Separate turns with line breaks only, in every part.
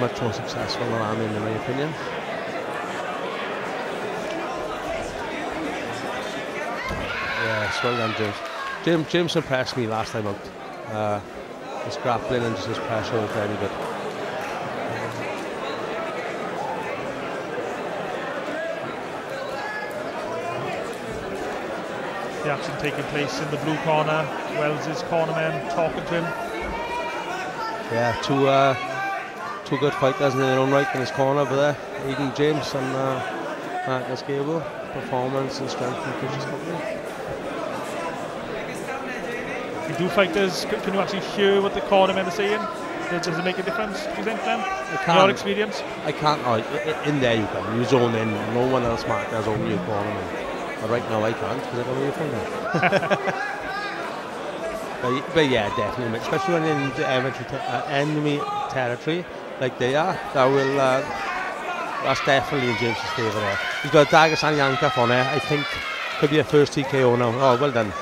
much more successful than I am in my opinion. Yes, well done, James. James, James impressed me last time out. Uh, his grappling and just his pressure was very good.
The action taking place in the blue corner. Wells' cornerman talking to him.
Yeah, to uh, two good fighters in their own right in his corner over there. Aidan James and uh, Marcus Gable. Performance and strength and Fisher's company.
You do fighters, can, can you actually hear what the cornermen are saying? Does, it make a difference, do you think,
can't.
Your experience?
I can't. In there you can. You zone in. No one else marked as only your cornerman. But right now I can't because I don't know your finger. but, but yeah, definitely. Especially when in enemy, te- uh, enemy territory like they are. That will, uh, that's definitely in James's favour there. He's got a Dagesani handcuff on there. I think could be a first TKO now. Oh, well done.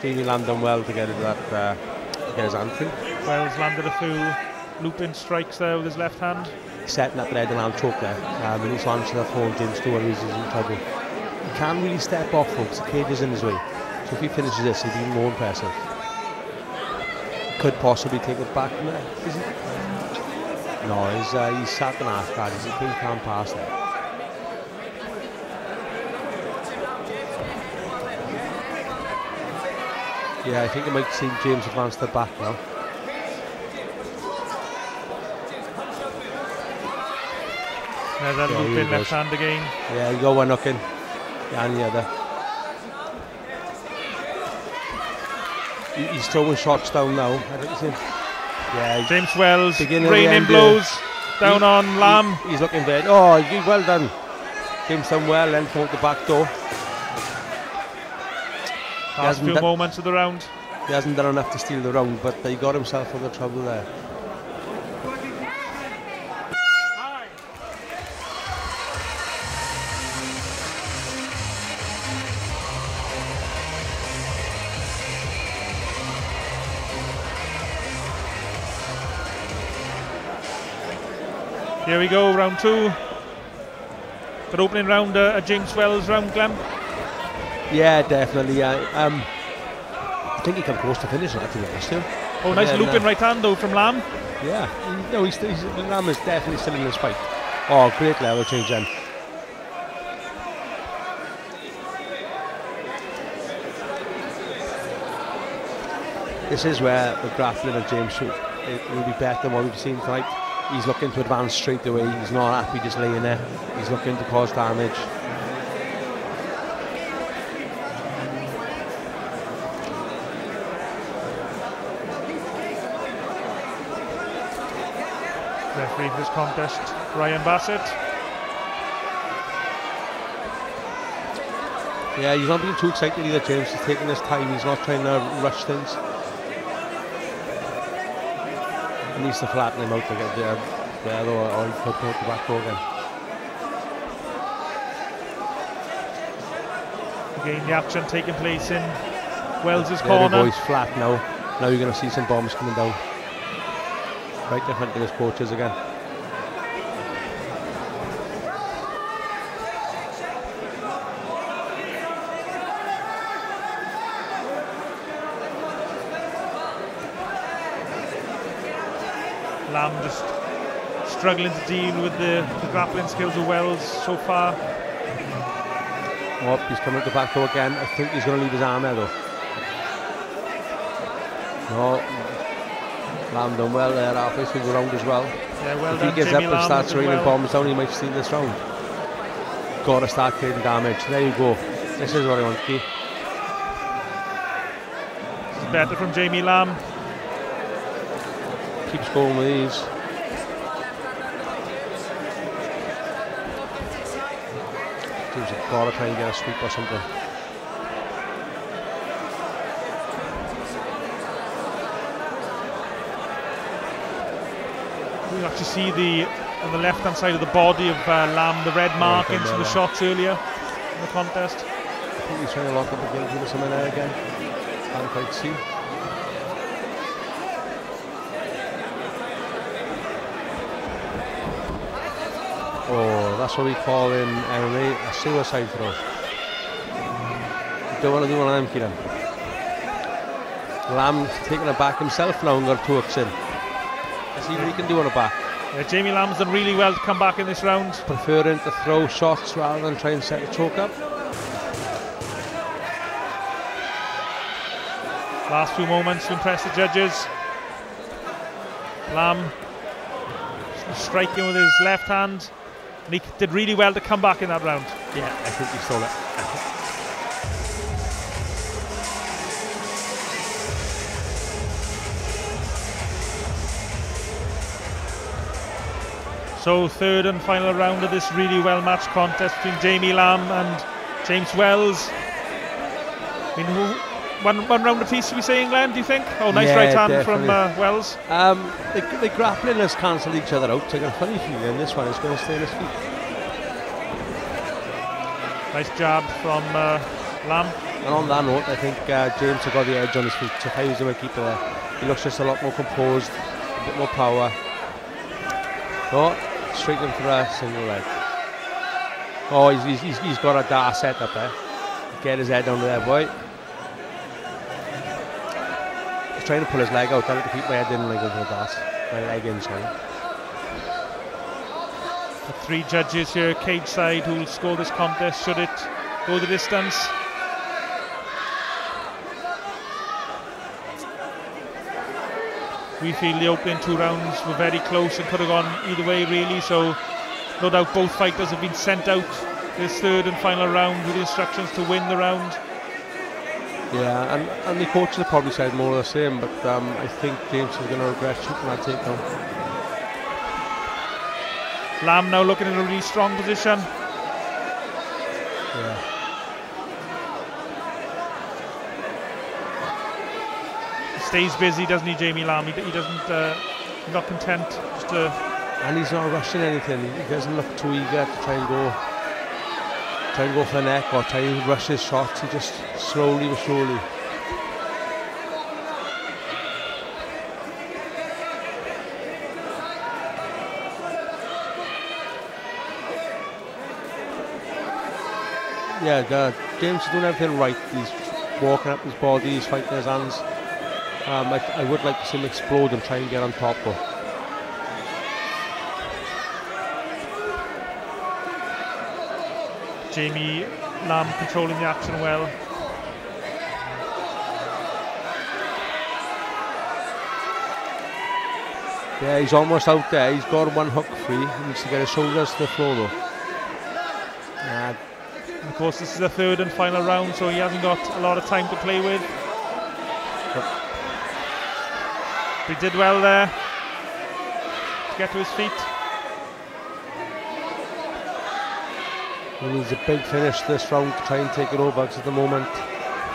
Jamie land done well to get into that, uh, to get his hand
free. Wales landed a few looping strikes there with his left hand.
Setting up the and hand choke there. Um, and he's answered the phone, James too, and he's in trouble. He can't really step off, folks. The cage is in his way. So if he finishes this, he'd be more impressive. Could possibly take it back from there. No, he's, uh, he's sat in half guard, he can't pass there. Yeah, I think it might see James advance the back now.
There's that
Yeah,
loop in left hand again.
Yeah, you got one knocking. And the other. He's throwing shots down now. I think he's in. Yeah,
James Wells
Beginning of the
raining blows down
he-
on Lamb.
he- he's looking very. Oh, well done. James done well, come out the back door.
Last few
done-
moments of the round.
He hasn't done enough to steal the round, but he got himself out of trouble there.
Here we go, round two. Good opening round, uh, a James Wells round, Glenn.
Yeah, definitely. Yeah. Um, I think he come close to finishing that, to be honest. too.
Oh, nice
Yeah,
looping right hand though from Lamb.
Yeah, no, he's, he's, Lamb is definitely still in this fight. Oh, great level change then. This is where the grappling of James shoot it will be better than what we've seen tonight. He's looking to advance straight away. He's not happy just laying there. He's looking to cause damage.
Referee for this contest, Ryan Bassett.
Yeah, he's not being too excited either, James. He's taking his time. He's not trying to rush things. He needs to flatten him out to get there, there or, or he could go to the back door again.
Again, the action taking place in Wells'
There
corner.
he goes, flat now. Now you're going to see some bombs coming down. Right in front of his coaches again.
Lamb just struggling to deal with the, the grappling skills of Wells so far.
Oh, he's coming to the back door again. I think he's going to leave his arm there though. No. Lamb done well there halfway through the round as well.
Yeah, well
if
done,
he gets
Jamie
up and
Lamb
starts raining
well.
bombs down, he might steal this round. Got to start creating damage. There you go. This is what I want to keep.
It's better from Jamie Lamb.
Keeps scoring with these. Seems like got to try and get a sweep or something.
We can actually see the on the left hand side of the body of uh, Lamb the red markings
from
from the shots earlier in the contest.
I think he's trying to lock up the guilty with something there again. Can't quite see. Oh, that's what we call in MMA a suicide throw. You don't want to do one of them, Kieran. Lamb taking it back himself now and got two hooks in. Let's see what he can do on the back.
Uh, Jamie Lamb's done really well to come back in this round.
Preferring to throw shots rather than try and set a choke up.
Last few moments to impress the judges. Lamb striking with his left hand. And he did really well to come back in that round.
Yeah, I think he saw it.
So third and final round of this really well matched contest between Jamie Lamb and James Wells. I mean, who, one, one round apiece, we say, Glenn, do you think? Oh, nice
Yeah,
right hand from uh, Wells.
Um, the, the grappling has cancelled each other out. I got a funny feeling this one is going to stay on his feet.
Nice jab from uh, Lamb.
And on that note, I think uh, James has got the edge on his feet. So if I was him a keeper there, he looks just a lot more composed, a bit more power. Oh, straight in for a single leg. Oh, he's, he's, he's, he's got a dart set up there. Get his head under there, boy. He's trying to pull his leg out. Like to keep my head in like over the. My leg in, sorry.
The three judges here, cage side, who will score this contest should it go the distance. We feel the opening two rounds were very close and could have gone either way, really. So, no doubt both fighters have been sent out this third and final round with instructions to win the round.
Yeah, and, and the coaches have probably said more of the same, but um, I think James is going to regret shooting that takedown.
Lamb now looking in a really strong position.
Yeah.
Stays busy, doesn't he, Jamie Lamb? He, he doesn't, uh, he's not content just to
And he's not rushing anything. He doesn't look too eager to try and go try and go for the neck or try and rush his shots. He just slowly but surely. Yeah, James is doing everything right. He's walking up his body, he's fighting his hands. Um, I, I would like to see him explode and try and get on top though.
Jamie Lamb controlling the action well.
Yeah, he's almost out there. He's got one hook free. He needs to get his shoulders to the floor though. Nah,
And of course, this is the third and final round, so he hasn't got a lot of time to play with. But he did well there to get to his feet.
He needs a big finish this round to try and take it over because at the moment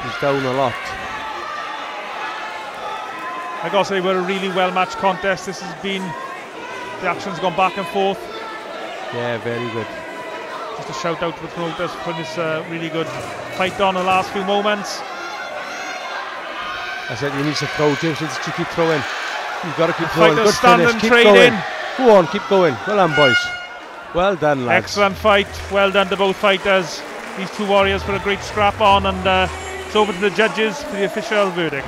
he's down a lot.
I gotta say, we're a really well matched contest. This has been, the action's gone back and forth.
Yeah, very good.
Just a shout out to the promoters for this uh, really good fight on the last few moments.
I said he needs to throw. James needs to keep throwing. You've got to keep throwing.
Fighters
Good finish. Keep going. Go on, keep going. Well done, boys. Well done, lads.
Excellent fight. Well done to both fighters. These two warriors put a great scrap on, and uh, it's over to the judges for the official verdict.